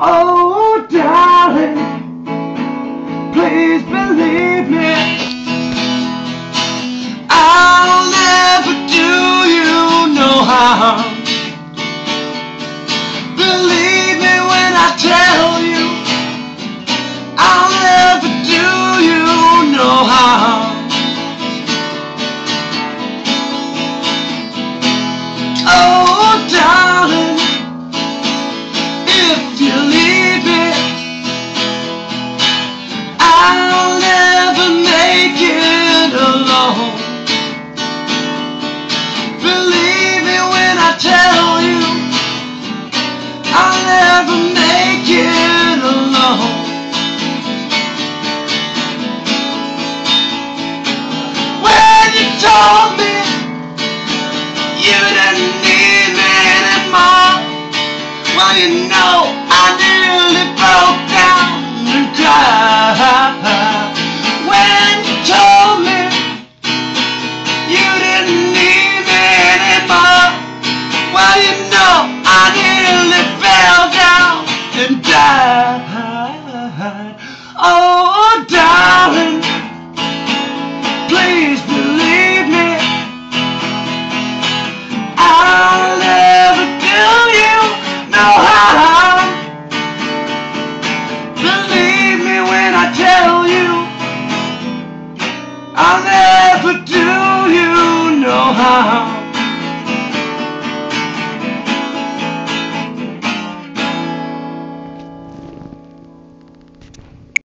Oh, darling, please believe me. I'll never do you no harm. told me you didn't need me anymore. Well, you know I nearly broke down and cried.